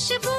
खुशबू